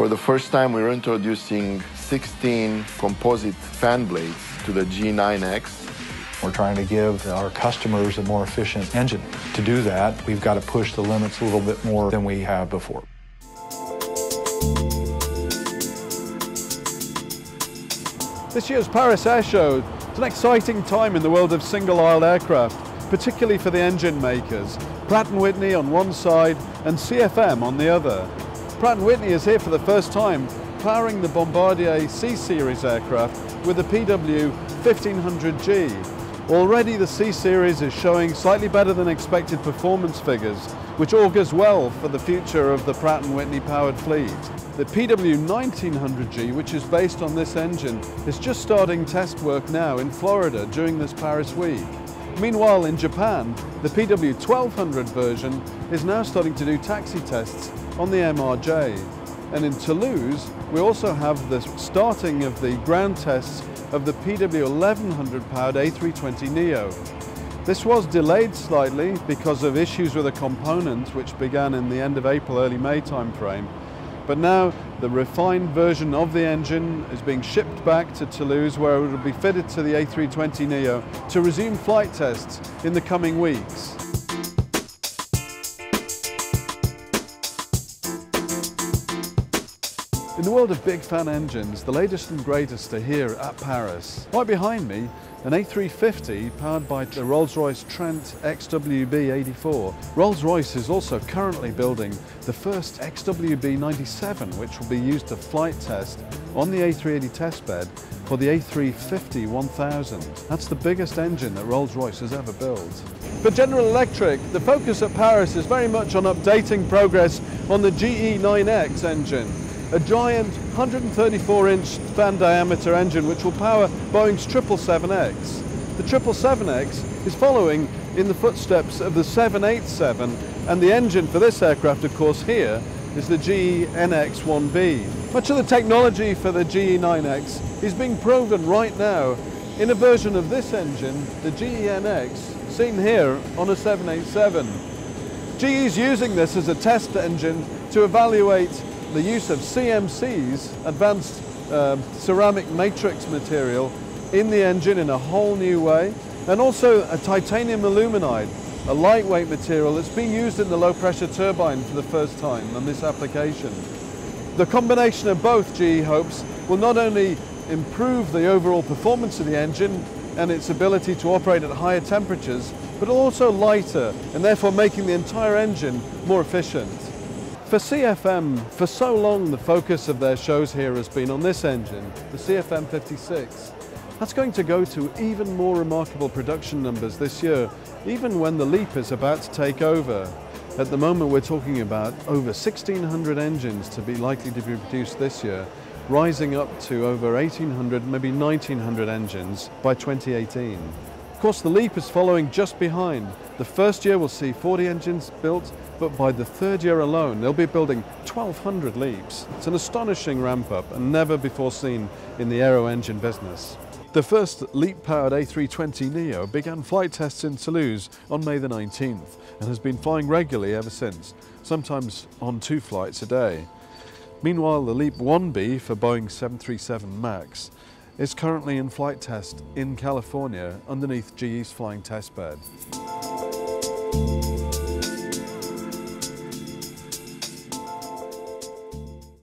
For the first time, we're introducing 16 composite fan blades to the GE9X. We're trying to give our customers a more efficient engine. To do that, we've got to push the limits a little bit more than we have before. This year's Paris Air Show is an exciting time in the world of single-aisle aircraft, particularly for the engine makers. Pratt & Whitney on one side and CFM on the other. Pratt & Whitney is here for the first time, powering the Bombardier C-Series aircraft with the PW1500G. Already the C-Series is showing slightly better than expected performance figures, which augurs well for the future of the Pratt & Whitney powered fleet. The PW1900G, which is based on this engine, is just starting test work now in Florida during this Paris week. Meanwhile, in Japan, the PW1200 version is now starting to do taxi tests on the MRJ. And in Toulouse, we also have the starting of the ground tests of the PW1100 powered A320neo. This was delayed slightly because of issues with a component which began in the end of April, early May timeframe. But now the refined version of the engine is being shipped back to Toulouse where it will be fitted to the A320neo to resume flight tests in the coming weeks. In the world of big fan engines, the latest and greatest are here at Paris. Right behind me, an A350 powered by the Rolls-Royce Trent XWB-84. Rolls-Royce is also currently building the first XWB-97, which will be used to flight test on the A380 testbed for the A350-1000. That's the biggest engine that Rolls-Royce has ever built. For General Electric, the focus at Paris is very much on updating progress on the GE9X engine a giant 134-inch fan diameter engine which will power Boeing's 777X. The 777X is following in the footsteps of the 787 and the engine for this aircraft of course here is the GE NX-1B. Much of the technology for the GE9X is being proven right now in a version of this engine, the GE NX, seen here on a 787. GE is using this as a test engine to evaluate the use of CMCs, advanced uh, ceramic matrix material, in the engine in a whole new way, and also a titanium aluminide, a lightweight material that's being used in the low pressure turbine for the first time on this application. The combination of both GE hopes will not only improve the overall performance of the engine and its ability to operate at higher temperatures, but also lighter and therefore making the entire engine more efficient. For CFM, for so long the focus of their shows here has been on this engine, the CFM 56. That's going to go to even more remarkable production numbers this year, even when the LEAP is about to take over. At the moment we're talking about over 1,600 engines to be likely to be produced this year, rising up to over 1,800, maybe 1,900 engines by 2018. Of course, the LEAP is following just behind. The first year will see 40 engines built, but by the third year alone, they'll be building 1,200 LEAPs. It's an astonishing ramp up and never before seen in the aero engine business. The first LEAP-powered A320neo began flight tests in Toulouse on May the 19th and has been flying regularly ever since, sometimes on two flights a day. Meanwhile, the LEAP 1B for Boeing 737 MAX is currently in flight test in California underneath GE's flying test bed.